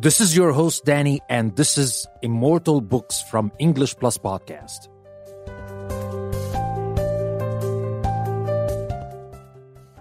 This is your host, Danny, and this is Immortal Books from English Plus Podcast.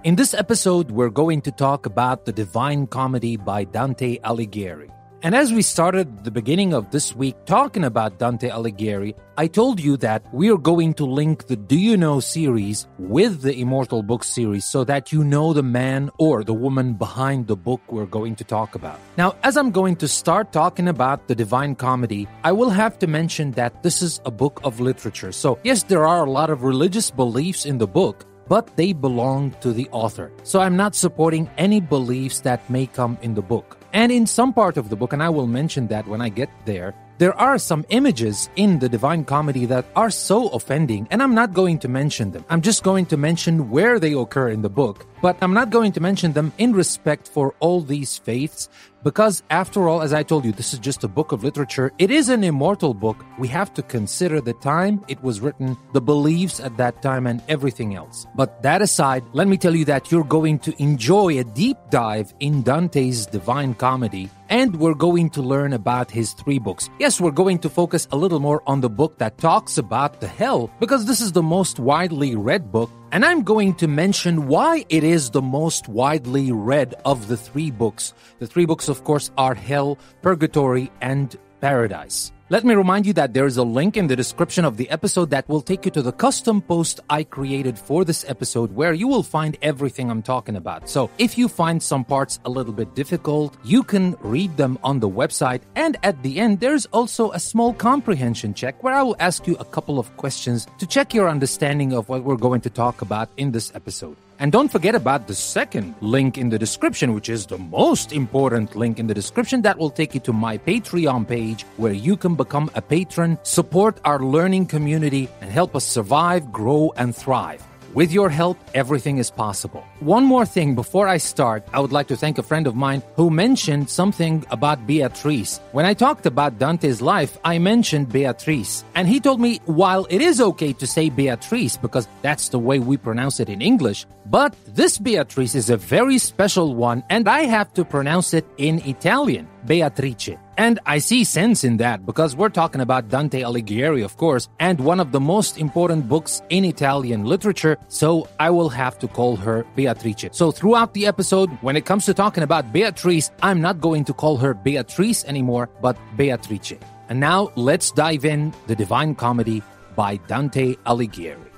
In this episode, we're going to talk about the Divine Comedy by Dante Alighieri. And as we started the beginning of this week talking about Dante Alighieri, I told you that we are going to link the Do You Know series with the Immortal Book series so that you know the man or the woman behind the book we're going to talk about. Now, as I'm going to start talking about the Divine Comedy, I will have to mention that this is a book of literature. So, yes, there are a lot of religious beliefs in the book, but they belong to the author. So I'm not supporting any beliefs that may come in the book. And in some part of the book, and I will mention that when I get there, there are some images in the Divine Comedy that are so offending, and I'm not going to mention them. I'm just going to mention where they occur in the book, but I'm not going to mention them in respect for all these faiths, because after all, as I told you, this is just a book of literature. It is an immortal book. We have to consider the time it was written, the beliefs at that time, and everything else. But that aside, let me tell you that you're going to enjoy a deep dive in Dante's Divine Comedy and we're going to learn about his three books. Yes, we're going to focus a little more on the book that talks about the hell because this is the most widely read book, and I'm going to mention why it is the most widely read of the three books. The three books, of course, are Hell, Purgatory, and Paradise. Let me remind you that there is a link in the description of the episode that will take you to the custom post I created for this episode where you will find everything I'm talking about. So if you find some parts a little bit difficult, you can read them on the website. And at the end, there's also a small comprehension check where I will ask you a couple of questions to check your understanding of what we're going to talk about in this episode. And don't forget about the second link in the description, which is the most important link in the description that will take you to my Patreon page where you can become a patron, support our learning community, and help us survive, grow, and thrive. With your help, everything is possible. One more thing before I start, I would like to thank a friend of mine who mentioned something about Beatrice. When I talked about Dante's life, I mentioned Beatrice. And he told me while it is okay to say Beatrice because that's the way we pronounce it in English, but this Beatrice is a very special one and I have to pronounce it in Italian, Beatrice. And I see sense in that because we're talking about Dante Alighieri, of course, and one of the most important books in Italian literature, so I will have to call her Beatrice. So throughout the episode, when it comes to talking about Beatrice, I'm not going to call her Beatrice anymore, but Beatrice. And now let's dive in the Divine Comedy by Dante Alighieri.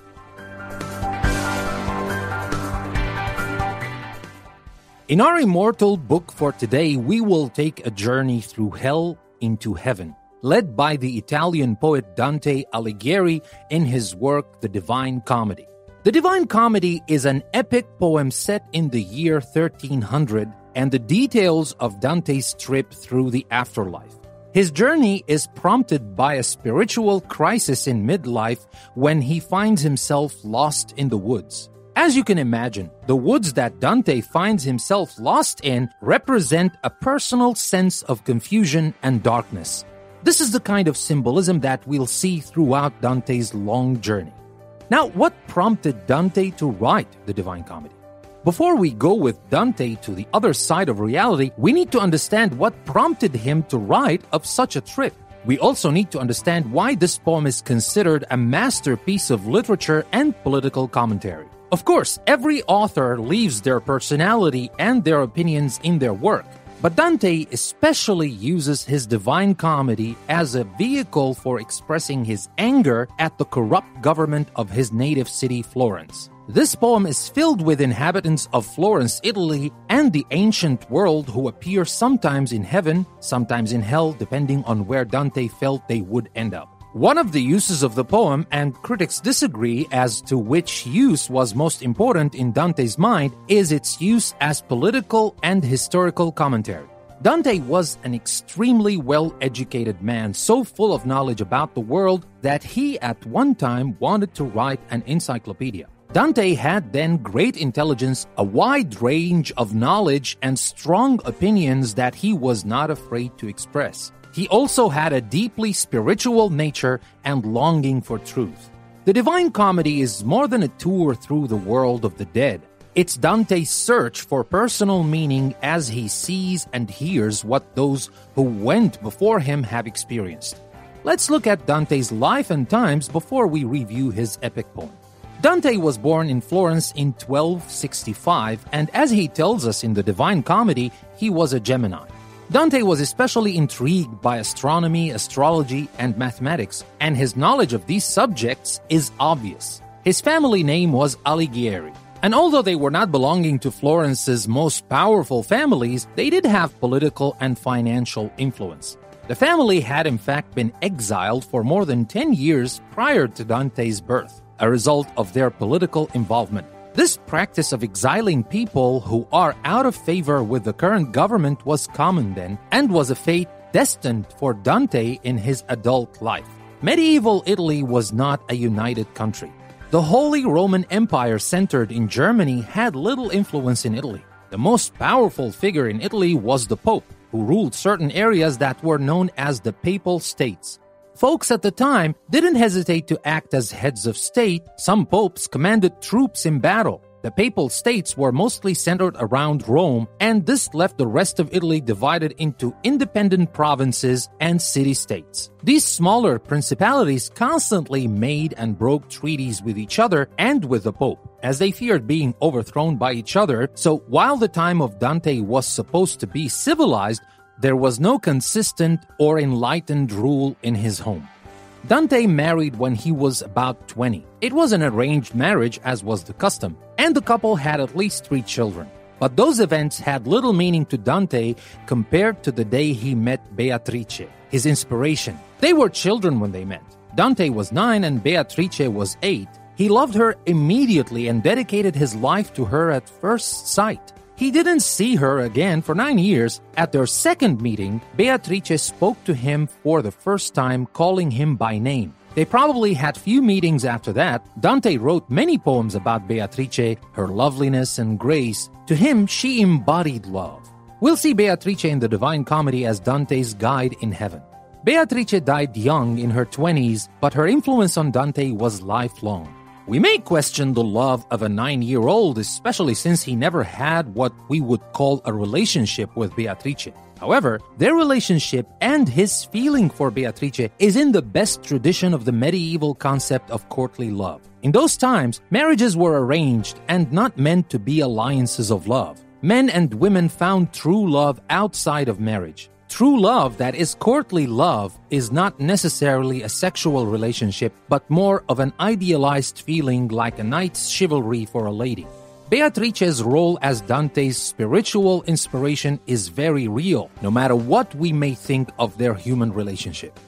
In our immortal book for today, we will take a journey through hell into heaven, led by the Italian poet Dante Alighieri in his work The Divine Comedy. The Divine Comedy is an epic poem set in the year 1300 and the details of Dante's trip through the afterlife. His journey is prompted by a spiritual crisis in midlife when he finds himself lost in the woods. As you can imagine, the woods that Dante finds himself lost in represent a personal sense of confusion and darkness. This is the kind of symbolism that we'll see throughout Dante's long journey. Now, what prompted Dante to write the Divine Comedy? Before we go with Dante to the other side of reality, we need to understand what prompted him to write of such a trip. We also need to understand why this poem is considered a masterpiece of literature and political commentary. Of course, every author leaves their personality and their opinions in their work, but Dante especially uses his Divine Comedy as a vehicle for expressing his anger at the corrupt government of his native city, Florence. This poem is filled with inhabitants of Florence, Italy, and the ancient world who appear sometimes in heaven, sometimes in hell, depending on where Dante felt they would end up. One of the uses of the poem, and critics disagree as to which use was most important in Dante's mind, is its use as political and historical commentary. Dante was an extremely well educated man, so full of knowledge about the world that he at one time wanted to write an encyclopedia. Dante had then great intelligence, a wide range of knowledge, and strong opinions that he was not afraid to express. He also had a deeply spiritual nature and longing for truth. The Divine Comedy is more than a tour through the world of the dead. It's Dante's search for personal meaning as he sees and hears what those who went before him have experienced. Let's look at Dante's life and times before we review his epic poem. Dante was born in Florence in 1265, and as he tells us in the Divine Comedy, he was a Gemini. Dante was especially intrigued by astronomy, astrology, and mathematics, and his knowledge of these subjects is obvious. His family name was Alighieri, and although they were not belonging to Florence's most powerful families, they did have political and financial influence. The family had in fact been exiled for more than 10 years prior to Dante's birth, a result of their political involvement. This practice of exiling people who are out of favor with the current government was common then and was a fate destined for Dante in his adult life. Medieval Italy was not a united country. The Holy Roman Empire centered in Germany had little influence in Italy. The most powerful figure in Italy was the Pope, who ruled certain areas that were known as the Papal States. Folks at the time didn't hesitate to act as heads of state. Some popes commanded troops in battle. The papal states were mostly centered around Rome, and this left the rest of Italy divided into independent provinces and city states. These smaller principalities constantly made and broke treaties with each other and with the Pope, as they feared being overthrown by each other. So while the time of Dante was supposed to be civilized, there was no consistent or enlightened rule in his home. Dante married when he was about 20. It was an arranged marriage, as was the custom, and the couple had at least three children. But those events had little meaning to Dante compared to the day he met Beatrice, his inspiration. They were children when they met. Dante was nine and Beatrice was eight. He loved her immediately and dedicated his life to her at first sight. He didn't see her again for nine years. At their second meeting, Beatrice spoke to him for the first time, calling him by name. They probably had few meetings after that. Dante wrote many poems about Beatrice, her loveliness and grace. To him, she embodied love. We'll see Beatrice in the Divine Comedy as Dante's guide in heaven. Beatrice died young in her 20s, but her influence on Dante was lifelong. We may question the love of a nine year old, especially since he never had what we would call a relationship with Beatrice. However, their relationship and his feeling for Beatrice is in the best tradition of the medieval concept of courtly love. In those times, marriages were arranged and not meant to be alliances of love. Men and women found true love outside of marriage. True love, that is courtly love, is not necessarily a sexual relationship, but more of an idealized feeling like a knight's chivalry for a lady. Beatrice's role as Dante's spiritual inspiration is very real, no matter what we may think of their human relationship.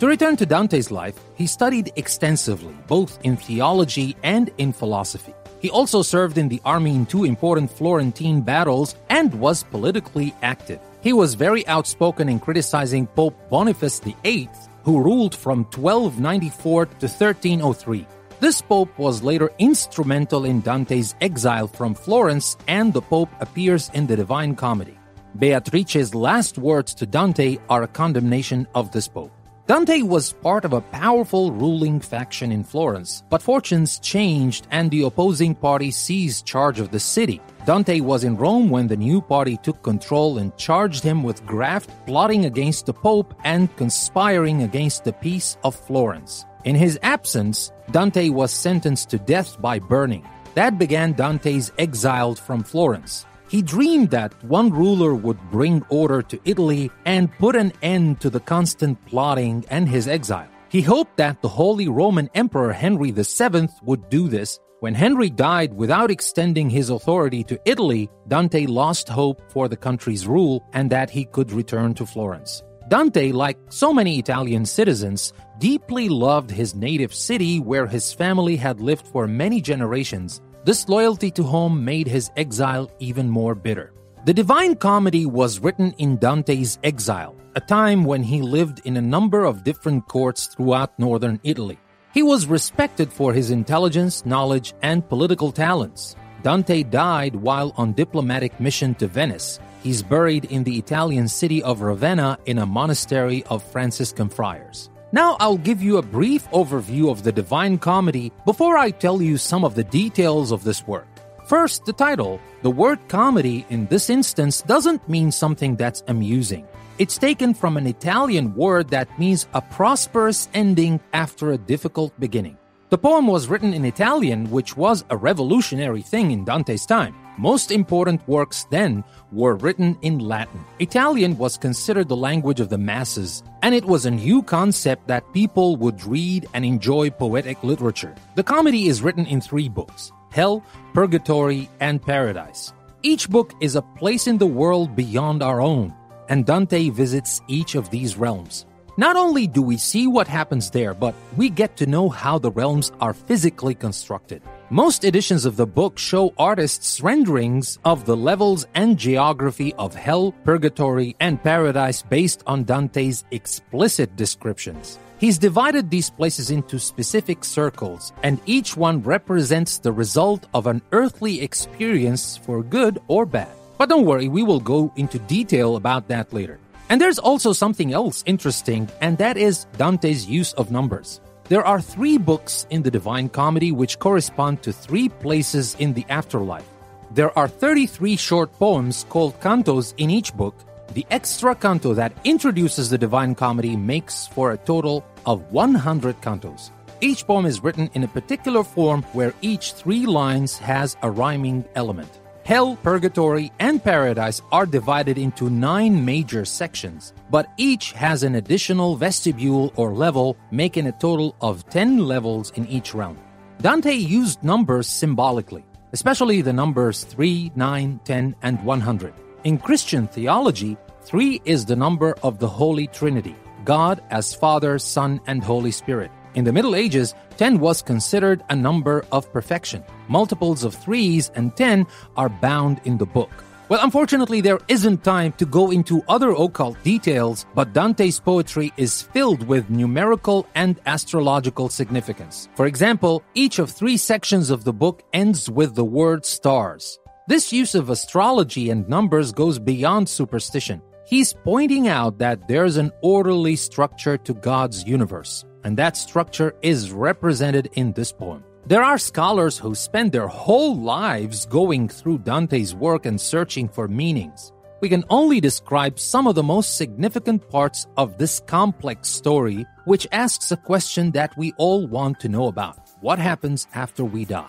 To return to Dante's life, he studied extensively, both in theology and in philosophy. He also served in the army in two important Florentine battles and was politically active. He was very outspoken in criticizing Pope Boniface VIII, who ruled from 1294 to 1303. This pope was later instrumental in Dante's exile from Florence, and the pope appears in the Divine Comedy. Beatrice's last words to Dante are a condemnation of this pope. Dante was part of a powerful ruling faction in Florence, but fortunes changed and the opposing party seized charge of the city. Dante was in Rome when the new party took control and charged him with graft, plotting against the Pope, and conspiring against the peace of Florence. In his absence, Dante was sentenced to death by burning. That began Dante's exile from Florence. He dreamed that one ruler would bring order to Italy and put an end to the constant plotting and his exile. He hoped that the Holy Roman Emperor Henry VII would do this. When Henry died without extending his authority to Italy, Dante lost hope for the country's rule and that he could return to Florence. Dante, like so many Italian citizens, deeply loved his native city where his family had lived for many generations this loyalty to home made his exile even more bitter. The Divine Comedy was written in Dante's exile, a time when he lived in a number of different courts throughout northern Italy. He was respected for his intelligence, knowledge, and political talents. Dante died while on diplomatic mission to Venice. He's buried in the Italian city of Ravenna in a monastery of Franciscan friars. Now I'll give you a brief overview of the Divine Comedy before I tell you some of the details of this work. First, the title. The word comedy in this instance doesn't mean something that's amusing. It's taken from an Italian word that means a prosperous ending after a difficult beginning. The poem was written in Italian, which was a revolutionary thing in Dante's time. Most important works then were written in Latin. Italian was considered the language of the masses, and it was a new concept that people would read and enjoy poetic literature. The comedy is written in three books Hell, Purgatory, and Paradise. Each book is a place in the world beyond our own, and Dante visits each of these realms. Not only do we see what happens there, but we get to know how the realms are physically constructed. Most editions of the book show artists' renderings of the levels and geography of hell, purgatory, and paradise based on Dante's explicit descriptions. He's divided these places into specific circles, and each one represents the result of an earthly experience for good or bad. But don't worry, we will go into detail about that later. And there's also something else interesting, and that is Dante's use of numbers. There are three books in the Divine Comedy which correspond to three places in the afterlife. There are 33 short poems called cantos in each book. The extra canto that introduces the Divine Comedy makes for a total of 100 cantos. Each poem is written in a particular form where each three lines has a rhyming element. Hell, Purgatory, and Paradise are divided into nine major sections, but each has an additional vestibule or level, making a total of 10 levels in each round. Dante used numbers symbolically, especially the numbers 3, 9, 10, and 100. In Christian theology, 3 is the number of the Holy Trinity God as Father, Son, and Holy Spirit. In the Middle Ages, 10 was considered a number of perfection. Multiples of 3s and 10 are bound in the book. Well, unfortunately, there isn't time to go into other occult details, but Dante's poetry is filled with numerical and astrological significance. For example, each of three sections of the book ends with the word stars. This use of astrology and numbers goes beyond superstition. He's pointing out that there's an orderly structure to God's universe and that structure is represented in this poem. There are scholars who spend their whole lives going through Dante's work and searching for meanings. We can only describe some of the most significant parts of this complex story, which asks a question that we all want to know about what happens after we die?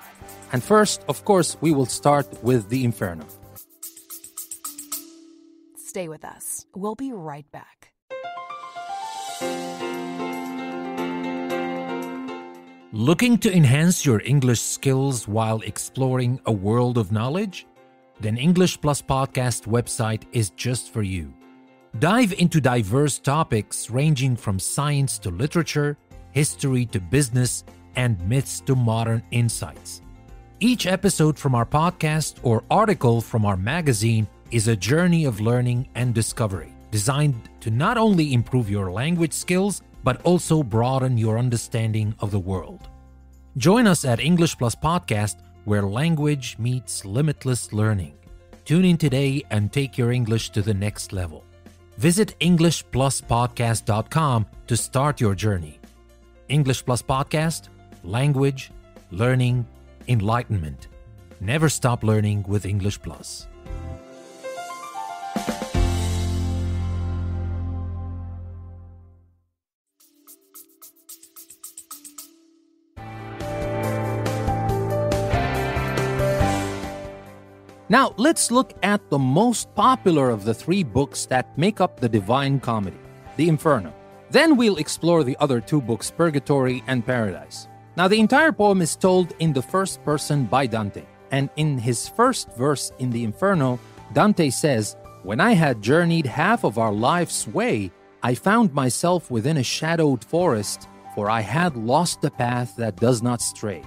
And first, of course, we will start with the Inferno. Stay with us. We'll be right back. Looking to enhance your English skills while exploring a world of knowledge? Then English Plus Podcast website is just for you. Dive into diverse topics ranging from science to literature, history to business, and myths to modern insights. Each episode from our podcast or article from our magazine is a journey of learning and discovery designed to not only improve your language skills but also broaden your understanding of the world. Join us at English Plus Podcast, where language meets limitless learning. Tune in today and take your English to the next level. Visit EnglishPlusPodcast.com to start your journey. English Plus Podcast, language, learning, enlightenment. Never stop learning with English Plus. Now, let's look at the most popular of the three books that make up the Divine Comedy, The Inferno. Then we'll explore the other two books, Purgatory and Paradise. Now, the entire poem is told in the first person by Dante, and in his first verse in The Inferno, Dante says, When I had journeyed half of our life's way, I found myself within a shadowed forest, for I had lost the path that does not stray.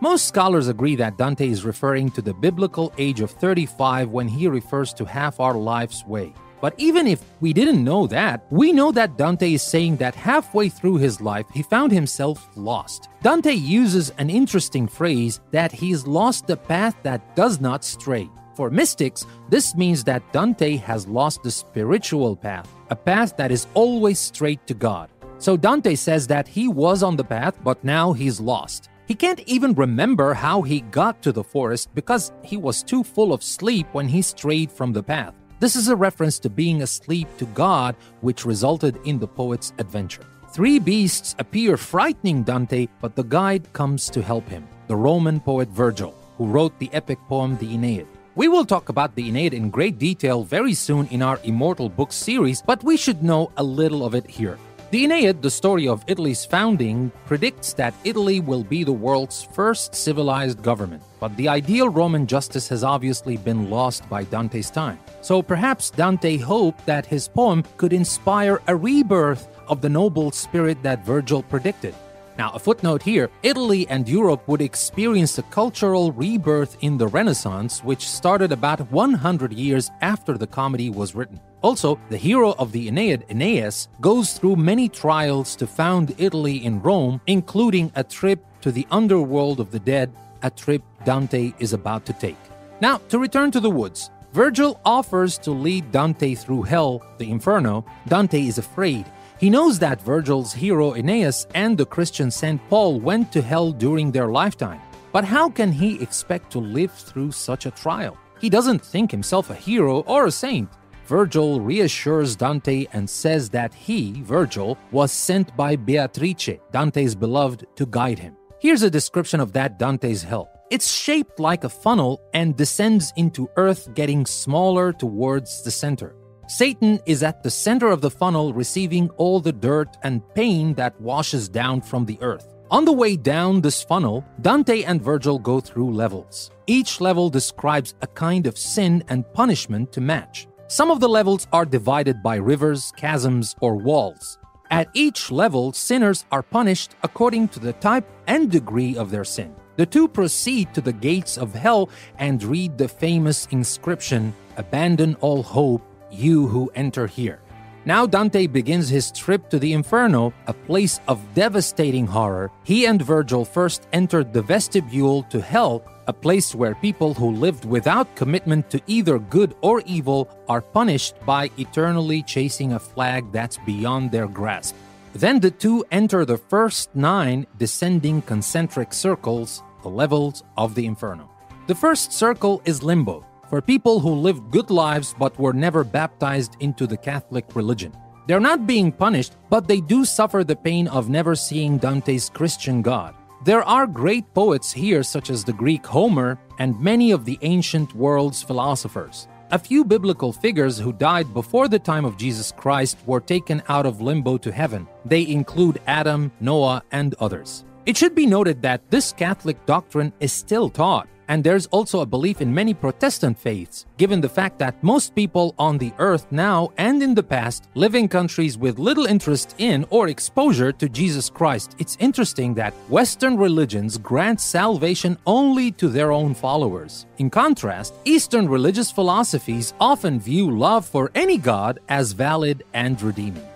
Most scholars agree that Dante is referring to the biblical age of 35 when he refers to half our life's way. But even if we didn't know that, we know that Dante is saying that halfway through his life he found himself lost. Dante uses an interesting phrase that he's lost the path that does not stray. For mystics, this means that Dante has lost the spiritual path, a path that is always straight to God. So Dante says that he was on the path, but now he's lost. He can't even remember how he got to the forest because he was too full of sleep when he strayed from the path. This is a reference to being asleep to God, which resulted in the poet's adventure. Three beasts appear frightening Dante, but the guide comes to help him the Roman poet Virgil, who wrote the epic poem The Aeneid. We will talk about the Aeneid in great detail very soon in our Immortal Books series, but we should know a little of it here. The Aeneid, the story of Italy's founding, predicts that Italy will be the world's first civilized government. But the ideal Roman justice has obviously been lost by Dante's time. So perhaps Dante hoped that his poem could inspire a rebirth of the noble spirit that Virgil predicted. Now, a footnote here Italy and Europe would experience a cultural rebirth in the Renaissance, which started about 100 years after the comedy was written. Also, the hero of the Aeneid, Aeneas, goes through many trials to found Italy in Rome, including a trip to the underworld of the dead, a trip Dante is about to take. Now, to return to the woods, Virgil offers to lead Dante through hell, the Inferno. Dante is afraid he knows that Virgil's hero Aeneas and the Christian St. Paul went to hell during their lifetime. But how can he expect to live through such a trial? He doesn't think himself a hero or a saint. Virgil reassures Dante and says that he, Virgil, was sent by Beatrice, Dante's beloved, to guide him. Here's a description of that Dante's hell. It's shaped like a funnel and descends into earth, getting smaller towards the center. Satan is at the center of the funnel, receiving all the dirt and pain that washes down from the earth. On the way down this funnel, Dante and Virgil go through levels. Each level describes a kind of sin and punishment to match. Some of the levels are divided by rivers, chasms, or walls. At each level, sinners are punished according to the type and degree of their sin. The two proceed to the gates of hell and read the famous inscription Abandon all hope you who enter here. Now Dante begins his trip to the Inferno, a place of devastating horror. He and Virgil first entered the vestibule to hell, a place where people who lived without commitment to either good or evil are punished by eternally chasing a flag that's beyond their grasp. Then the two enter the first nine descending concentric circles, the levels of the Inferno. The first circle is limbo, for people who lived good lives but were never baptized into the Catholic religion. They're not being punished, but they do suffer the pain of never seeing Dante's Christian God. There are great poets here, such as the Greek Homer and many of the ancient world's philosophers. A few biblical figures who died before the time of Jesus Christ were taken out of limbo to heaven. They include Adam, Noah, and others. It should be noted that this Catholic doctrine is still taught. And there's also a belief in many Protestant faiths, given the fact that most people on the earth now and in the past live in countries with little interest in or exposure to Jesus Christ. It's interesting that Western religions grant salvation only to their own followers. In contrast, Eastern religious philosophies often view love for any god as valid and redeeming.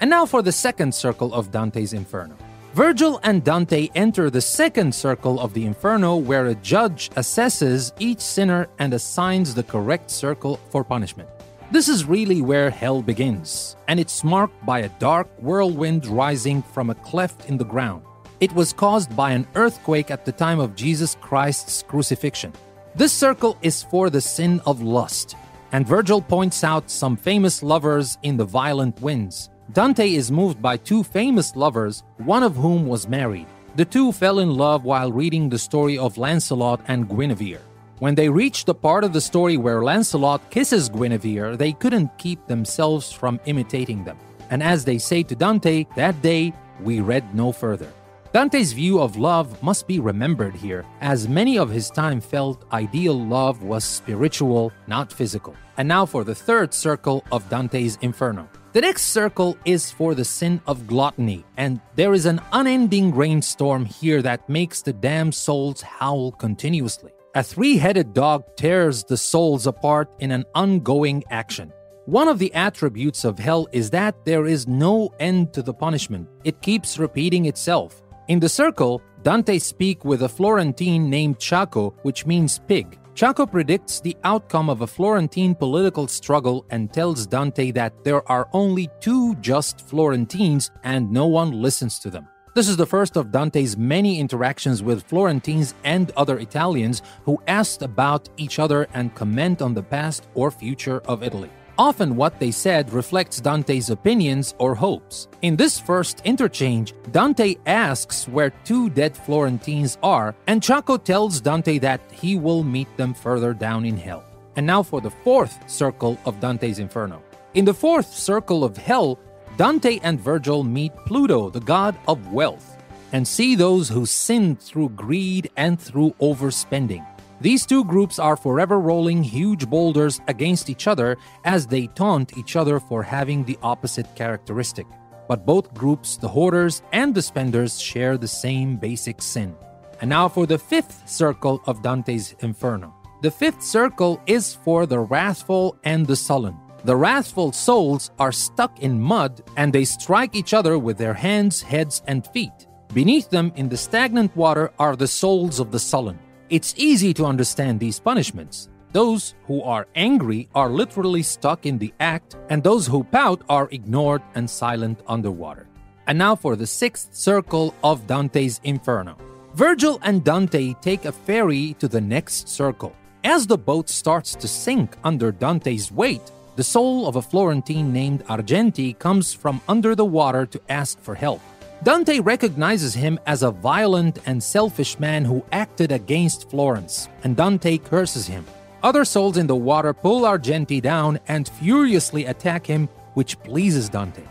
And now for the second circle of Dante's Inferno. Virgil and Dante enter the second circle of the Inferno, where a judge assesses each sinner and assigns the correct circle for punishment. This is really where hell begins, and it's marked by a dark whirlwind rising from a cleft in the ground. It was caused by an earthquake at the time of Jesus Christ's crucifixion. This circle is for the sin of lust, and Virgil points out some famous lovers in the violent winds. Dante is moved by two famous lovers, one of whom was married. The two fell in love while reading the story of Lancelot and Guinevere. When they reached the part of the story where Lancelot kisses Guinevere, they couldn't keep themselves from imitating them. And as they say to Dante, that day we read no further. Dante's view of love must be remembered here, as many of his time felt ideal love was spiritual, not physical. And now for the third circle of Dante's Inferno. The next circle is for the sin of gluttony, and there is an unending rainstorm here that makes the damned souls howl continuously. A three headed dog tears the souls apart in an ongoing action. One of the attributes of hell is that there is no end to the punishment, it keeps repeating itself. In the circle, Dante speaks with a Florentine named Ciacco, which means pig. Ciacco predicts the outcome of a Florentine political struggle and tells Dante that there are only two just Florentines and no one listens to them. This is the first of Dante's many interactions with Florentines and other Italians who asked about each other and comment on the past or future of Italy. Often, what they said reflects Dante's opinions or hopes. In this first interchange, Dante asks where two dead Florentines are, and Ciacco tells Dante that he will meet them further down in hell. And now for the fourth circle of Dante's Inferno. In the fourth circle of hell, Dante and Virgil meet Pluto, the god of wealth, and see those who sinned through greed and through overspending. These two groups are forever rolling huge boulders against each other as they taunt each other for having the opposite characteristic. But both groups, the hoarders and the spenders, share the same basic sin. And now for the fifth circle of Dante's Inferno. The fifth circle is for the wrathful and the sullen. The wrathful souls are stuck in mud and they strike each other with their hands, heads, and feet. Beneath them, in the stagnant water, are the souls of the sullen. It's easy to understand these punishments. Those who are angry are literally stuck in the act, and those who pout are ignored and silent underwater. And now for the sixth circle of Dante's Inferno. Virgil and Dante take a ferry to the next circle. As the boat starts to sink under Dante's weight, the soul of a Florentine named Argenti comes from under the water to ask for help. Dante recognizes him as a violent and selfish man who acted against Florence, and Dante curses him. Other souls in the water pull Argenti down and furiously attack him, which pleases Dante.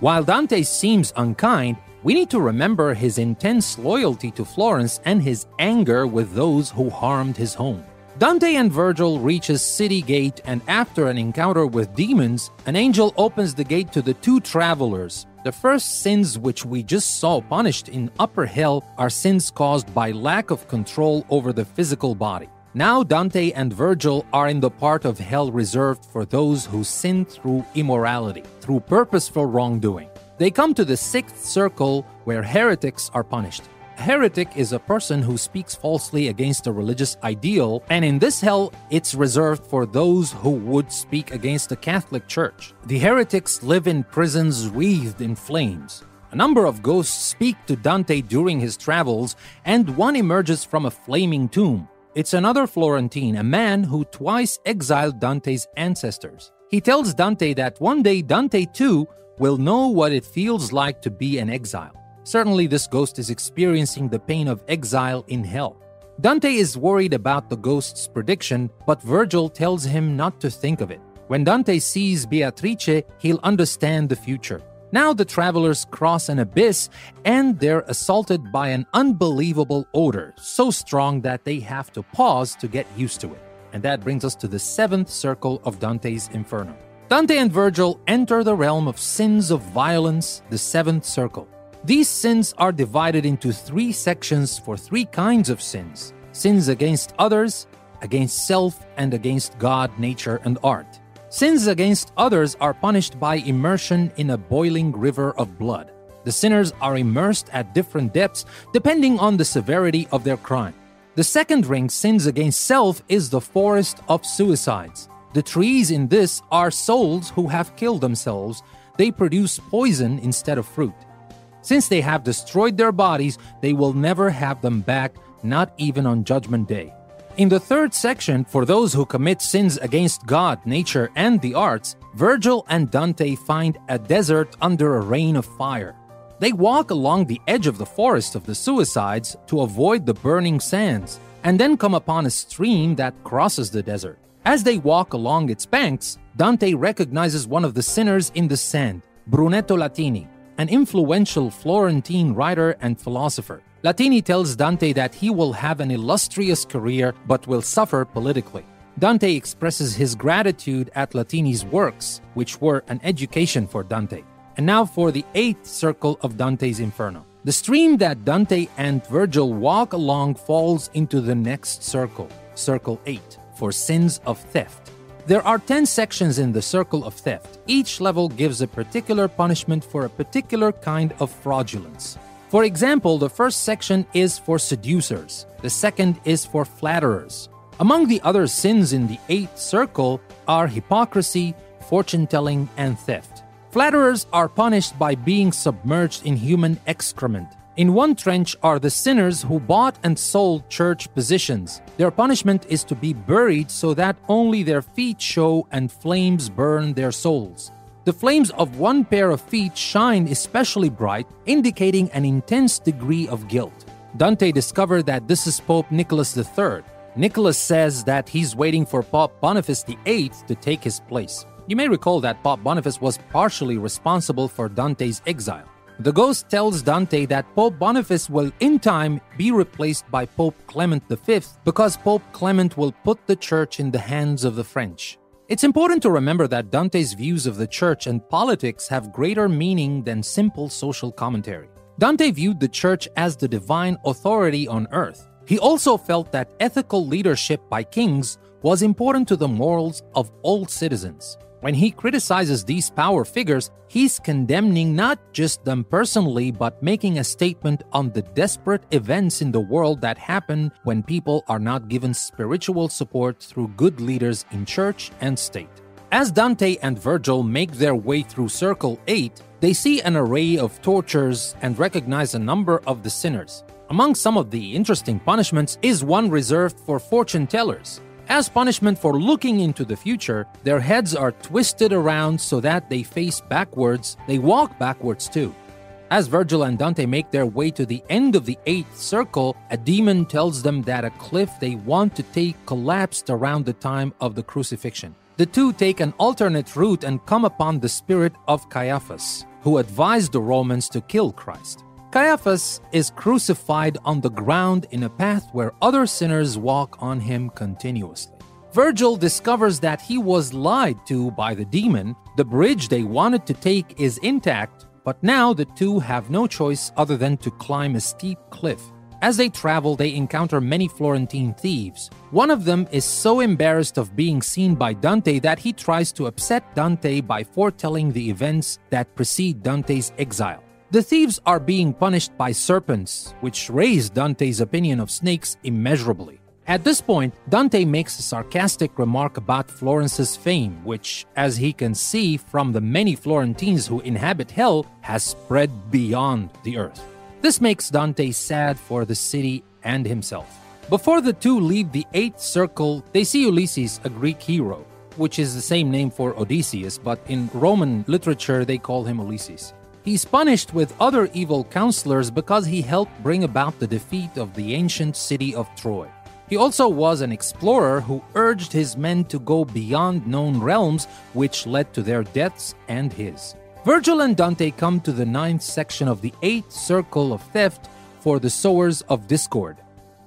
While Dante seems unkind, we need to remember his intense loyalty to Florence and his anger with those who harmed his home. Dante and Virgil reaches City Gate, and after an encounter with demons, an angel opens the gate to the two travelers. The first sins which we just saw punished in Upper Hell are sins caused by lack of control over the physical body. Now Dante and Virgil are in the part of hell reserved for those who sin through immorality, through purposeful wrongdoing. They come to the sixth circle where heretics are punished heretic is a person who speaks falsely against a religious ideal, and in this hell, it's reserved for those who would speak against the Catholic Church. The heretics live in prisons wreathed in flames. A number of ghosts speak to Dante during his travels, and one emerges from a flaming tomb. It's another Florentine, a man who twice exiled Dante's ancestors. He tells Dante that one day Dante too will know what it feels like to be an exile. Certainly, this ghost is experiencing the pain of exile in hell. Dante is worried about the ghost's prediction, but Virgil tells him not to think of it. When Dante sees Beatrice, he'll understand the future. Now the travelers cross an abyss and they're assaulted by an unbelievable odor, so strong that they have to pause to get used to it. And that brings us to the seventh circle of Dante's Inferno. Dante and Virgil enter the realm of sins of violence, the seventh circle. These sins are divided into three sections for three kinds of sins sins against others, against self, and against God, nature, and art. Sins against others are punished by immersion in a boiling river of blood. The sinners are immersed at different depths depending on the severity of their crime. The second ring, sins against self, is the forest of suicides. The trees in this are souls who have killed themselves. They produce poison instead of fruit. Since they have destroyed their bodies, they will never have them back, not even on Judgment Day. In the third section, for those who commit sins against God, nature, and the arts, Virgil and Dante find a desert under a rain of fire. They walk along the edge of the forest of the suicides to avoid the burning sands, and then come upon a stream that crosses the desert. As they walk along its banks, Dante recognizes one of the sinners in the sand, Brunetto Latini an influential Florentine writer and philosopher. Latini tells Dante that he will have an illustrious career but will suffer politically. Dante expresses his gratitude at Latini's works, which were an education for Dante. And now for the eighth circle of Dante's Inferno. The stream that Dante and Virgil walk along falls into the next circle, circle 8, for sins of theft. There are 10 sections in the circle of theft. Each level gives a particular punishment for a particular kind of fraudulence. For example, the first section is for seducers, the second is for flatterers. Among the other sins in the eighth circle are hypocrisy, fortune telling, and theft. Flatterers are punished by being submerged in human excrement. In one trench are the sinners who bought and sold church positions. Their punishment is to be buried so that only their feet show and flames burn their souls. The flames of one pair of feet shine especially bright, indicating an intense degree of guilt. Dante discovered that this is Pope Nicholas III. Nicholas says that he's waiting for Pope Boniface VIII to take his place. You may recall that Pope Boniface was partially responsible for Dante's exile. The ghost tells Dante that Pope Boniface will in time be replaced by Pope Clement V because Pope Clement will put the church in the hands of the French. It's important to remember that Dante's views of the church and politics have greater meaning than simple social commentary. Dante viewed the church as the divine authority on earth. He also felt that ethical leadership by kings was important to the morals of all citizens. When he criticizes these power figures, he's condemning not just them personally, but making a statement on the desperate events in the world that happen when people are not given spiritual support through good leaders in church and state. As Dante and Virgil make their way through Circle 8, they see an array of tortures and recognize a number of the sinners. Among some of the interesting punishments is one reserved for fortune tellers. As punishment for looking into the future, their heads are twisted around so that they face backwards, they walk backwards too. As Virgil and Dante make their way to the end of the eighth circle, a demon tells them that a cliff they want to take collapsed around the time of the crucifixion. The two take an alternate route and come upon the spirit of Caiaphas, who advised the Romans to kill Christ. Caiaphas is crucified on the ground in a path where other sinners walk on him continuously. Virgil discovers that he was lied to by the demon. The bridge they wanted to take is intact, but now the two have no choice other than to climb a steep cliff. As they travel, they encounter many Florentine thieves. One of them is so embarrassed of being seen by Dante that he tries to upset Dante by foretelling the events that precede Dante's exile. The thieves are being punished by serpents, which raise Dante's opinion of snakes immeasurably. At this point, Dante makes a sarcastic remark about Florence's fame, which, as he can see from the many Florentines who inhabit hell, has spread beyond the earth. This makes Dante sad for the city and himself. Before the two leave the eighth circle, they see Ulysses, a Greek hero, which is the same name for Odysseus, but in Roman literature they call him Ulysses. He's punished with other evil counselors because he helped bring about the defeat of the ancient city of Troy. He also was an explorer who urged his men to go beyond known realms, which led to their deaths and his. Virgil and Dante come to the ninth section of the eighth circle of theft for the sowers of discord.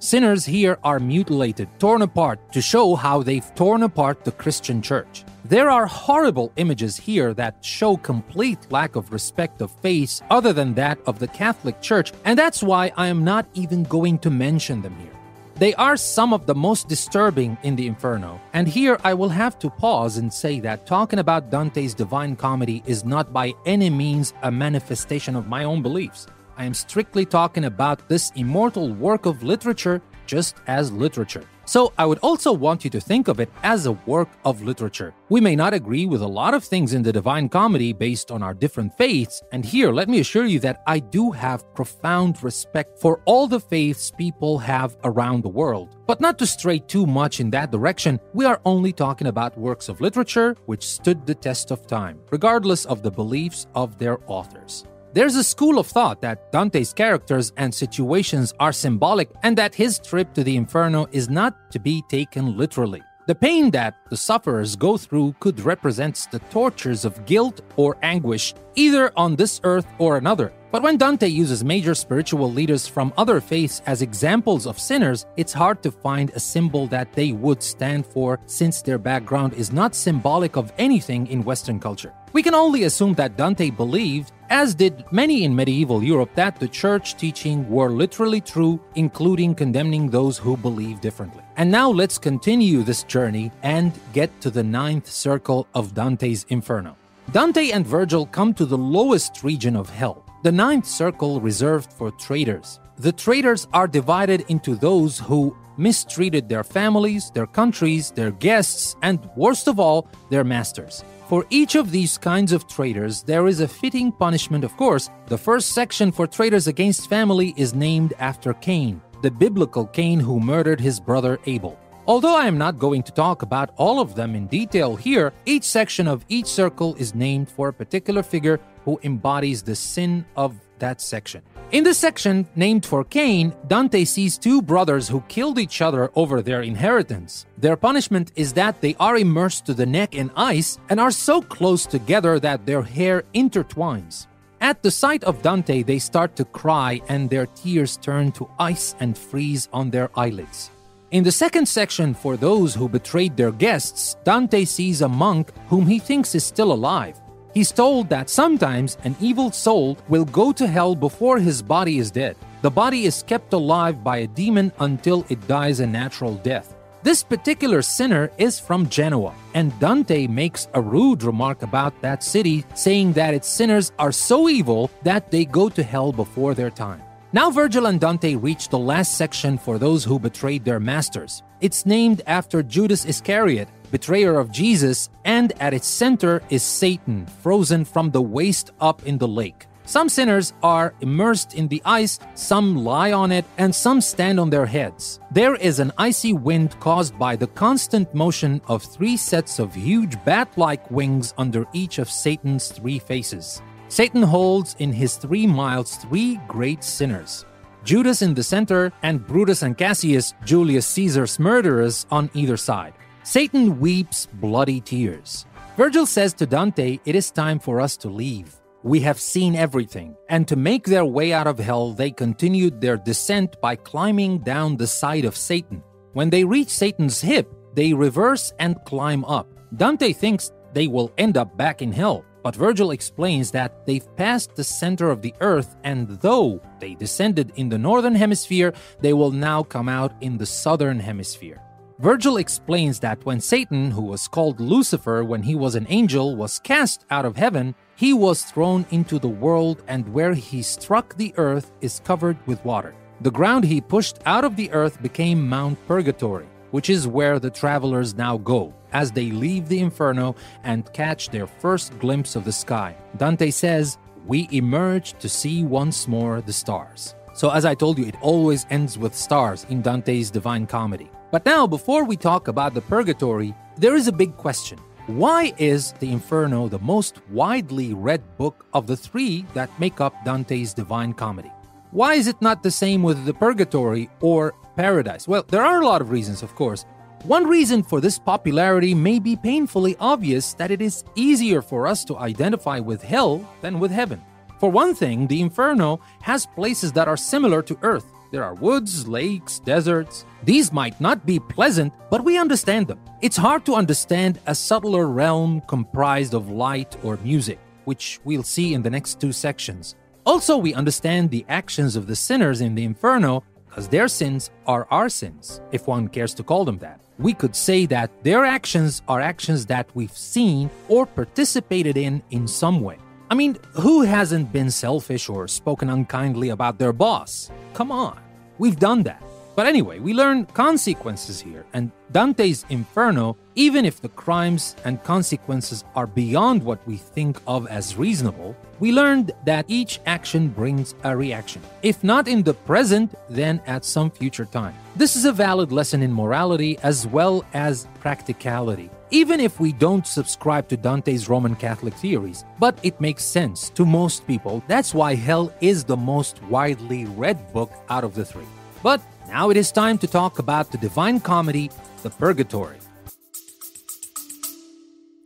Sinners here are mutilated, torn apart, to show how they've torn apart the Christian church. There are horrible images here that show complete lack of respect of faith other than that of the Catholic Church, and that's why I am not even going to mention them here. They are some of the most disturbing in the Inferno, and here I will have to pause and say that talking about Dante's Divine Comedy is not by any means a manifestation of my own beliefs. I am strictly talking about this immortal work of literature just as literature. So I would also want you to think of it as a work of literature. We may not agree with a lot of things in the Divine Comedy based on our different faiths, and here let me assure you that I do have profound respect for all the faiths people have around the world. But not to stray too much in that direction, we are only talking about works of literature which stood the test of time, regardless of the beliefs of their authors. There's a school of thought that Dante's characters and situations are symbolic and that his trip to the Inferno is not to be taken literally. The pain that the sufferers go through could represent the tortures of guilt or anguish, either on this earth or another. But when Dante uses major spiritual leaders from other faiths as examples of sinners, it's hard to find a symbol that they would stand for since their background is not symbolic of anything in Western culture. We can only assume that Dante believed, as did many in medieval Europe, that the church teaching were literally true, including condemning those who believe differently. And now let's continue this journey and get to the ninth circle of Dante's Inferno. Dante and Virgil come to the lowest region of hell, the ninth circle reserved for traitors. The traitors are divided into those who mistreated their families, their countries, their guests, and worst of all, their masters. For each of these kinds of traitors, there is a fitting punishment, of course. The first section for traitors against family is named after Cain, the biblical Cain who murdered his brother Abel. Although I am not going to talk about all of them in detail here, each section of each circle is named for a particular figure who embodies the sin of that section. In the section named for Cain, Dante sees two brothers who killed each other over their inheritance. Their punishment is that they are immersed to the neck in ice and are so close together that their hair intertwines. At the sight of Dante, they start to cry and their tears turn to ice and freeze on their eyelids. In the second section, for those who betrayed their guests, Dante sees a monk whom he thinks is still alive. He's told that sometimes an evil soul will go to hell before his body is dead. The body is kept alive by a demon until it dies a natural death. This particular sinner is from Genoa, and Dante makes a rude remark about that city, saying that its sinners are so evil that they go to hell before their time. Now, Virgil and Dante reach the last section for those who betrayed their masters. It's named after Judas Iscariot, betrayer of Jesus, and at its center is Satan, frozen from the waist up in the lake. Some sinners are immersed in the ice, some lie on it, and some stand on their heads. There is an icy wind caused by the constant motion of three sets of huge bat like wings under each of Satan's three faces. Satan holds in his three miles three great sinners Judas in the center, and Brutus and Cassius, Julius Caesar's murderers, on either side. Satan weeps bloody tears. Virgil says to Dante, It is time for us to leave. We have seen everything, and to make their way out of hell, they continued their descent by climbing down the side of Satan. When they reach Satan's hip, they reverse and climb up. Dante thinks they will end up back in hell, but Virgil explains that they've passed the center of the earth, and though they descended in the northern hemisphere, they will now come out in the southern hemisphere. Virgil explains that when Satan, who was called Lucifer when he was an angel, was cast out of heaven, he was thrown into the world, and where he struck the earth is covered with water. The ground he pushed out of the earth became Mount Purgatory, which is where the travelers now go as they leave the inferno and catch their first glimpse of the sky. Dante says, We emerge to see once more the stars. So, as I told you, it always ends with stars in Dante's Divine Comedy. But now, before we talk about the purgatory, there is a big question. Why is the Inferno the most widely read book of the three that make up Dante's Divine Comedy? Why is it not the same with the Purgatory or Paradise? Well, there are a lot of reasons, of course, one reason for this popularity may be painfully obvious that it is easier for us to identify with hell than with heaven. For one thing, the Inferno has places that are similar to Earth. There are woods, lakes, deserts. These might not be pleasant, but we understand them. It's hard to understand a subtler realm comprised of light or music, which we'll see in the next two sections. Also, we understand the actions of the sinners in the Inferno because their sins are our sins, if one cares to call them that we could say that their actions are actions that we've seen or participated in in some way. I mean, who hasn't been selfish or spoken unkindly about their boss? Come on, we've done that. But anyway, we learn consequences here, and Dante's Inferno, even if the crimes and consequences are beyond what we think of as reasonable, we learned that each action brings a reaction. If not in the present, then at some future time. This is a valid lesson in morality as well as practicality. Even if we don't subscribe to Dante's Roman Catholic theories, but it makes sense to most people. That's why Hell is the most widely read book out of the three. But now it is time to talk about the Divine Comedy, The Purgatory.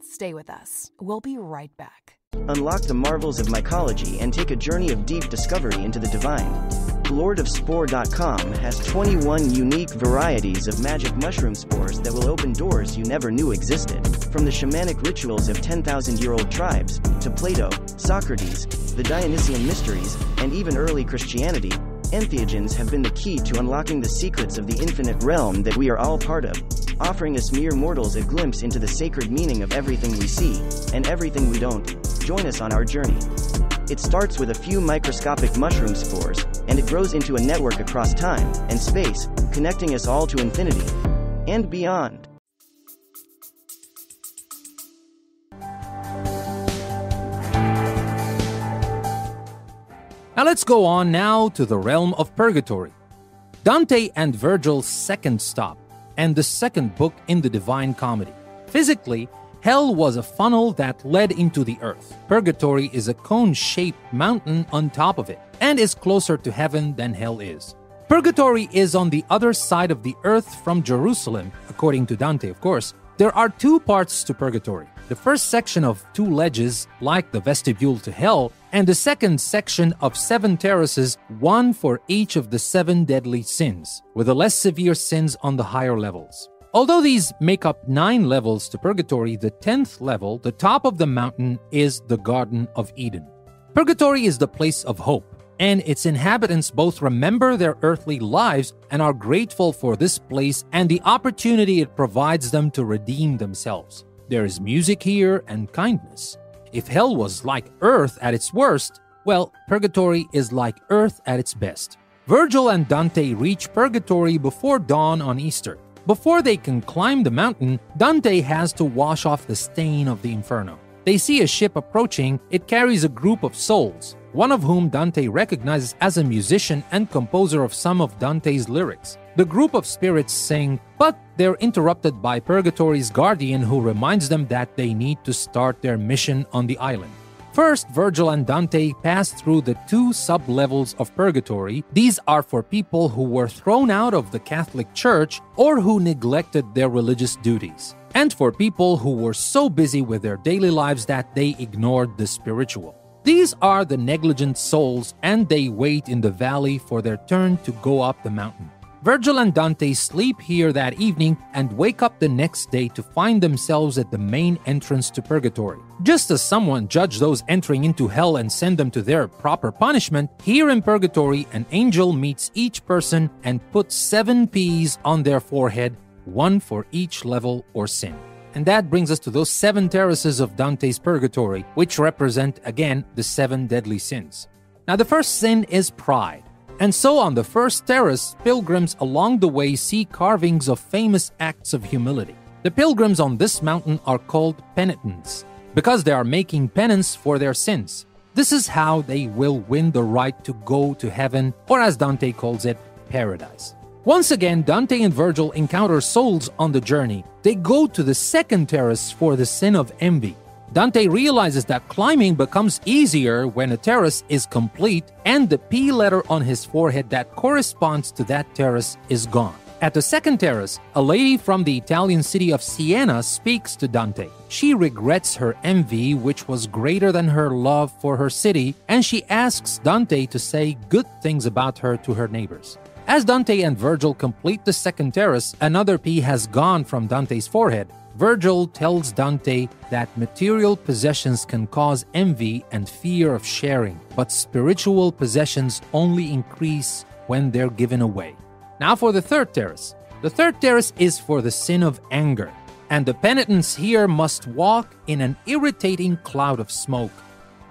Stay with us. We'll be right back. Unlock the marvels of mycology and take a journey of deep discovery into the divine. LordofSpore.com has 21 unique varieties of magic mushroom spores that will open doors you never knew existed. From the shamanic rituals of 10,000 year old tribes, to Plato, Socrates, the Dionysian mysteries, and even early Christianity, entheogens have been the key to unlocking the secrets of the infinite realm that we are all part of, offering us mere mortals a glimpse into the sacred meaning of everything we see, and everything we don't. Join us on our journey. It starts with a few microscopic mushroom spores, and it grows into a network across time and space, connecting us all to infinity and beyond. Now let's go on now to the realm of purgatory. Dante and Virgil's second stop, and the second book in the Divine Comedy. Physically, hell was a funnel that led into the earth. Purgatory is a cone shaped mountain on top of it, and is closer to heaven than hell is. Purgatory is on the other side of the earth from Jerusalem, according to Dante, of course. There are two parts to purgatory. The first section of two ledges, like the vestibule to hell, and the second section of seven terraces, one for each of the seven deadly sins, with the less severe sins on the higher levels. Although these make up nine levels to purgatory, the tenth level, the top of the mountain, is the Garden of Eden. Purgatory is the place of hope and its inhabitants both remember their earthly lives and are grateful for this place and the opportunity it provides them to redeem themselves. There is music here and kindness. If hell was like earth at its worst, well, purgatory is like earth at its best. Virgil and Dante reach purgatory before dawn on Easter. Before they can climb the mountain, Dante has to wash off the stain of the inferno. They see a ship approaching, it carries a group of souls, one of whom Dante recognizes as a musician and composer of some of Dante's lyrics. The group of spirits sing, but they're interrupted by Purgatory's guardian who reminds them that they need to start their mission on the island. First, Virgil and Dante pass through the two sub levels of purgatory. These are for people who were thrown out of the Catholic Church or who neglected their religious duties, and for people who were so busy with their daily lives that they ignored the spiritual. These are the negligent souls, and they wait in the valley for their turn to go up the mountain. Virgil and Dante sleep here that evening and wake up the next day to find themselves at the main entrance to purgatory. Just as someone judged those entering into hell and send them to their proper punishment, here in purgatory, an angel meets each person and puts seven P's on their forehead, one for each level or sin. And that brings us to those seven terraces of Dante's purgatory, which represent again the seven deadly sins. Now, the first sin is pride. And so on the first terrace, pilgrims along the way see carvings of famous acts of humility. The pilgrims on this mountain are called penitents because they are making penance for their sins. This is how they will win the right to go to heaven, or as Dante calls it, paradise. Once again, Dante and Virgil encounter souls on the journey. They go to the second terrace for the sin of envy. Dante realizes that climbing becomes easier when a terrace is complete and the P letter on his forehead that corresponds to that terrace is gone. At the second terrace, a lady from the Italian city of Siena speaks to Dante. She regrets her envy, which was greater than her love for her city, and she asks Dante to say good things about her to her neighbors. As Dante and Virgil complete the second terrace, another P has gone from Dante's forehead, Virgil tells Dante that material possessions can cause envy and fear of sharing, but spiritual possessions only increase when they're given away. Now, for the third terrace. The third terrace is for the sin of anger, and the penitents here must walk in an irritating cloud of smoke.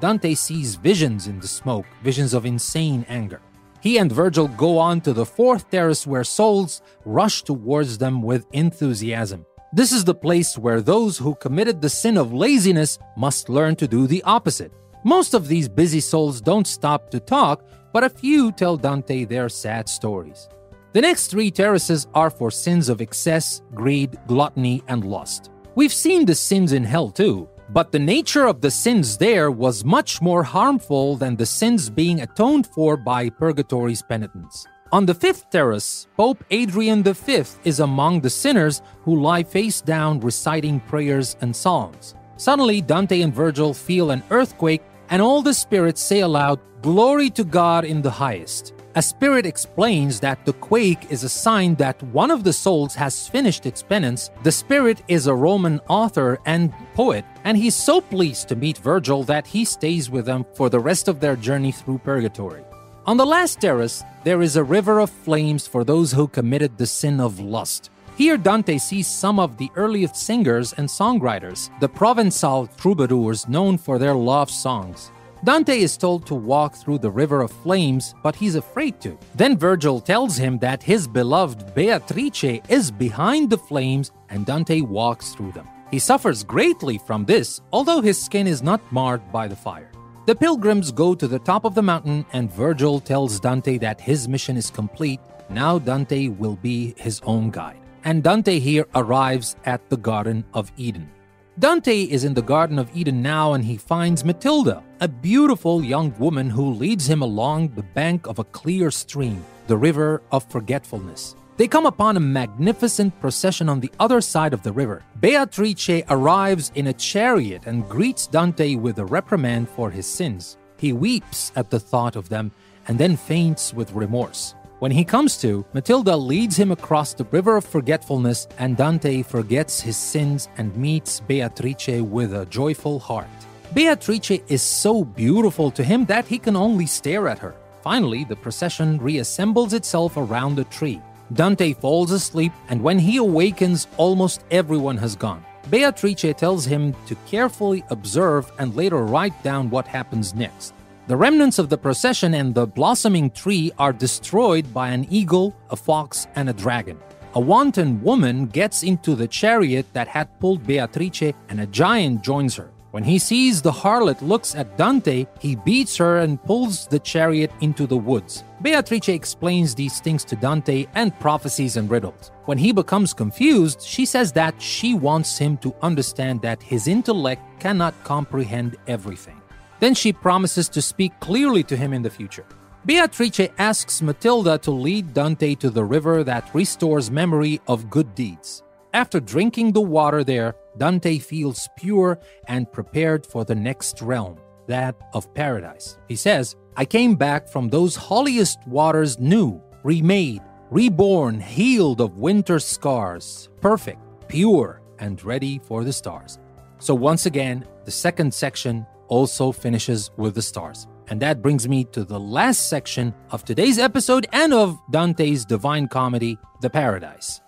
Dante sees visions in the smoke, visions of insane anger. He and Virgil go on to the fourth terrace where souls rush towards them with enthusiasm. This is the place where those who committed the sin of laziness must learn to do the opposite. Most of these busy souls don't stop to talk, but a few tell Dante their sad stories. The next three terraces are for sins of excess, greed, gluttony, and lust. We've seen the sins in hell too, but the nature of the sins there was much more harmful than the sins being atoned for by purgatory's penitents. On the fifth terrace, Pope Adrian V is among the sinners who lie face down reciting prayers and psalms. Suddenly, Dante and Virgil feel an earthquake, and all the spirits say aloud, Glory to God in the highest. A spirit explains that the quake is a sign that one of the souls has finished its penance. The spirit is a Roman author and poet, and he's so pleased to meet Virgil that he stays with them for the rest of their journey through purgatory. On the last terrace, there is a river of flames for those who committed the sin of lust. Here, Dante sees some of the earliest singers and songwriters, the Provençal troubadours known for their love songs. Dante is told to walk through the river of flames, but he's afraid to. Then Virgil tells him that his beloved Beatrice is behind the flames, and Dante walks through them. He suffers greatly from this, although his skin is not marred by the fire. The pilgrims go to the top of the mountain, and Virgil tells Dante that his mission is complete. Now Dante will be his own guide. And Dante here arrives at the Garden of Eden. Dante is in the Garden of Eden now and he finds Matilda, a beautiful young woman who leads him along the bank of a clear stream, the river of forgetfulness. They come upon a magnificent procession on the other side of the river. Beatrice arrives in a chariot and greets Dante with a reprimand for his sins. He weeps at the thought of them and then faints with remorse. When he comes to, Matilda leads him across the river of forgetfulness, and Dante forgets his sins and meets Beatrice with a joyful heart. Beatrice is so beautiful to him that he can only stare at her. Finally, the procession reassembles itself around the tree. Dante falls asleep, and when he awakens, almost everyone has gone. Beatrice tells him to carefully observe and later write down what happens next. The remnants of the procession and the blossoming tree are destroyed by an eagle, a fox, and a dragon. A wanton woman gets into the chariot that had pulled Beatrice, and a giant joins her. When he sees the harlot looks at Dante, he beats her and pulls the chariot into the woods. Beatrice explains these things to Dante and prophecies and riddles. When he becomes confused, she says that she wants him to understand that his intellect cannot comprehend everything. Then she promises to speak clearly to him in the future. Beatrice asks Matilda to lead Dante to the river that restores memory of good deeds. After drinking the water there, Dante feels pure and prepared for the next realm, that of paradise. He says, I came back from those holiest waters new, remade, reborn, healed of winter scars, perfect, pure, and ready for the stars. So, once again, the second section also finishes with the stars. And that brings me to the last section of today's episode and of Dante's Divine Comedy, The Paradise.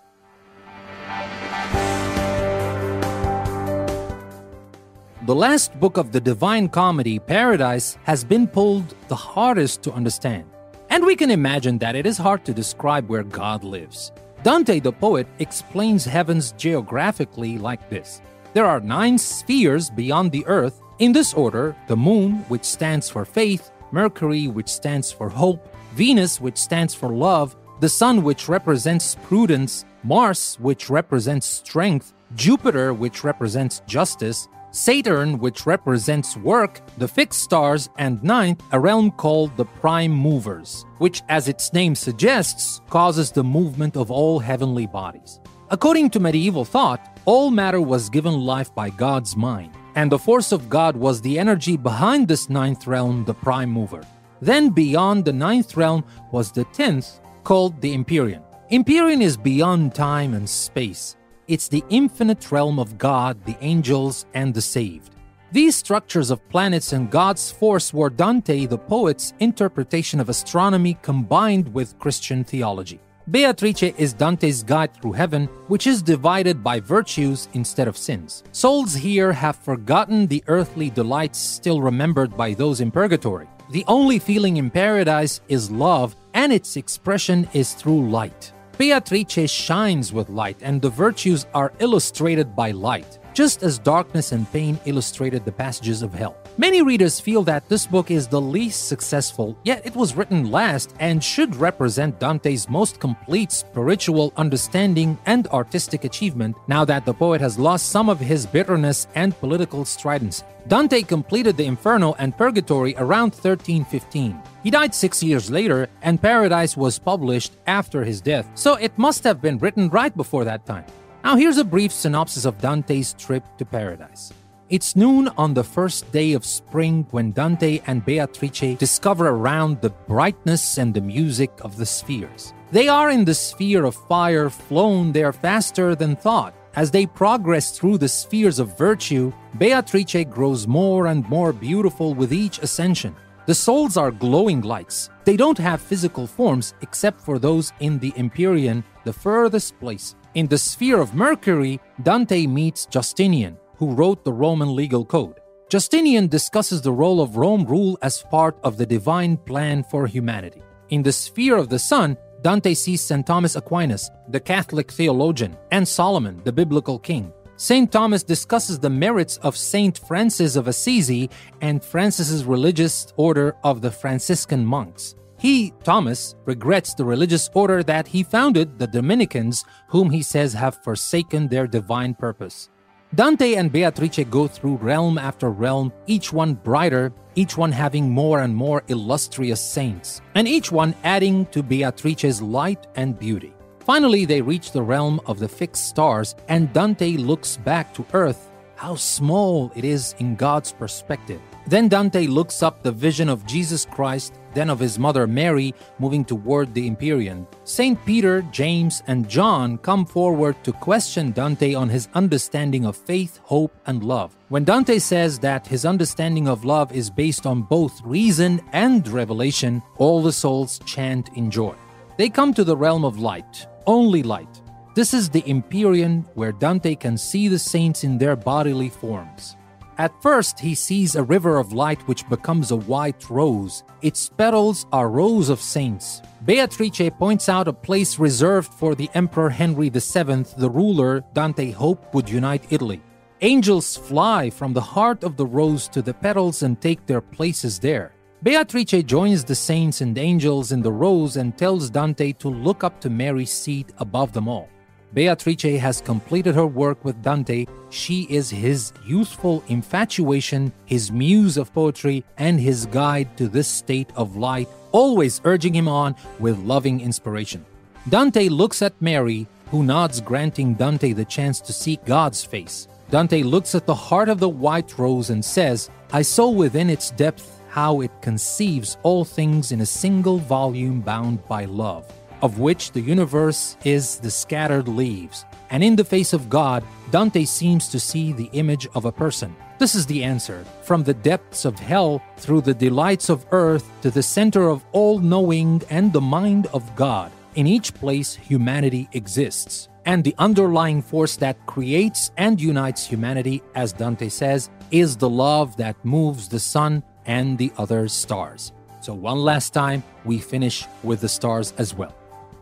The last book of the Divine Comedy, Paradise, has been pulled the hardest to understand. And we can imagine that it is hard to describe where God lives. Dante the poet explains heavens geographically like this There are nine spheres beyond the earth in this order, the moon, which stands for faith, Mercury, which stands for hope, Venus, which stands for love, the sun, which represents prudence, Mars, which represents strength, Jupiter, which represents justice, Saturn, which represents work, the fixed stars, and ninth, a realm called the prime movers, which, as its name suggests, causes the movement of all heavenly bodies. According to medieval thought, all matter was given life by God's mind and the force of God was the energy behind this ninth realm, the prime mover. Then beyond the ninth realm was the tenth, called the Empyrean. Empyrean is beyond time and space. It's the infinite realm of God, the angels, and the saved. These structures of planets and God's force were Dante the poet's interpretation of astronomy combined with Christian theology. Beatrice is Dante's guide through heaven, which is divided by virtues instead of sins. Souls here have forgotten the earthly delights still remembered by those in purgatory. The only feeling in paradise is love, and its expression is through light. Beatrice shines with light, and the virtues are illustrated by light, just as darkness and pain illustrated the passages of hell. Many readers feel that this book is the least successful, yet it was written last and should represent Dante's most complete spiritual understanding and artistic achievement now that the poet has lost some of his bitterness and political stridency. Dante completed the Inferno and Purgatory around 1315. He died six years later, and Paradise was published after his death, so it must have been written right before that time. Now, here's a brief synopsis of Dante's trip to Paradise. It's noon on the first day of spring when Dante and Beatrice discover around the brightness and the music of the spheres. They are in the sphere of fire, flown there faster than thought. As they progress through the spheres of virtue, Beatrice grows more and more beautiful with each ascension. The souls are glowing lights. They don't have physical forms except for those in the Empyrean, the furthest place. In the sphere of Mercury, Dante meets Justinian, who wrote the Roman legal code. Justinian discusses the role of Rome rule as part of the divine plan for humanity. In the sphere of the sun, Dante sees St. Thomas Aquinas, the Catholic theologian, and Solomon, the biblical king. St. Thomas discusses the merits of St. Francis of Assisi and Francis's religious order of the Franciscan monks. He, Thomas, regrets the religious order that he founded, the Dominicans, whom he says have forsaken their divine purpose. Dante and Beatrice go through realm after realm, each one brighter, each one having more and more illustrious saints, and each one adding to Beatrice's light and beauty. Finally, they reach the realm of the fixed stars, and Dante looks back to Earth, how small it is in God's perspective. Then Dante looks up the vision of Jesus Christ, then of his mother Mary, moving toward the Empyrean. Saint Peter, James, and John come forward to question Dante on his understanding of faith, hope, and love. When Dante says that his understanding of love is based on both reason and revelation, all the souls chant in joy. They come to the realm of light, only light. This is the Empyrean where Dante can see the saints in their bodily forms. At first, he sees a river of light which becomes a white rose. Its petals are rows of saints. Beatrice points out a place reserved for the Emperor Henry VII, the ruler Dante hoped would unite Italy. Angels fly from the heart of the rose to the petals and take their places there. Beatrice joins the saints and angels in the rose and tells Dante to look up to Mary's seat above them all. Beatrice has completed her work with Dante. She is his youthful infatuation, his muse of poetry, and his guide to this state of light, always urging him on with loving inspiration. Dante looks at Mary, who nods, granting Dante the chance to see God's face. Dante looks at the heart of the white rose and says, I saw within its depth how it conceives all things in a single volume bound by love of which the universe is the scattered leaves. And in the face of God, Dante seems to see the image of a person. This is the answer. From the depths of hell through the delights of earth to the center of all knowing and the mind of God. In each place, humanity exists. And the underlying force that creates and unites humanity, as Dante says, is the love that moves the sun and the other stars. So, one last time, we finish with the stars as well.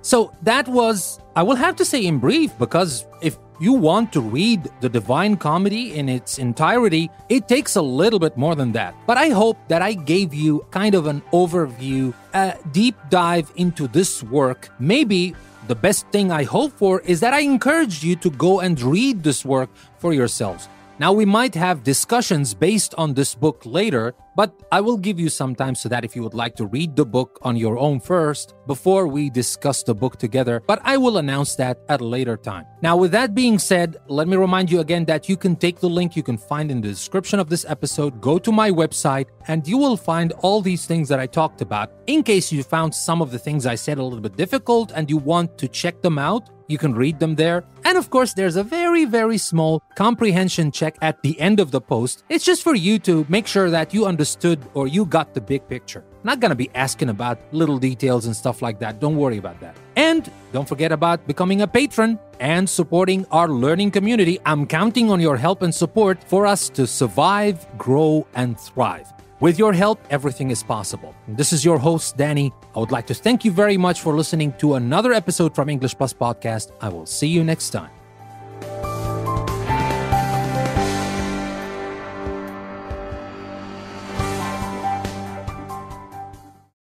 So that was, I will have to say in brief, because if you want to read the Divine Comedy in its entirety, it takes a little bit more than that. But I hope that I gave you kind of an overview, a deep dive into this work. Maybe the best thing I hope for is that I encourage you to go and read this work for yourselves. Now, we might have discussions based on this book later, but I will give you some time so that if you would like to read the book on your own first before we discuss the book together, but I will announce that at a later time. Now, with that being said, let me remind you again that you can take the link you can find in the description of this episode, go to my website, and you will find all these things that I talked about. In case you found some of the things I said a little bit difficult and you want to check them out, you can read them there. And of course, there's a very, very small comprehension check at the end of the post. It's just for you to make sure that you understood or you got the big picture. Not gonna be asking about little details and stuff like that. Don't worry about that. And don't forget about becoming a patron and supporting our learning community. I'm counting on your help and support for us to survive, grow, and thrive. With your help, everything is possible. This is your host, Danny. I would like to thank you very much for listening to another episode from English Plus Podcast. I will see you next time.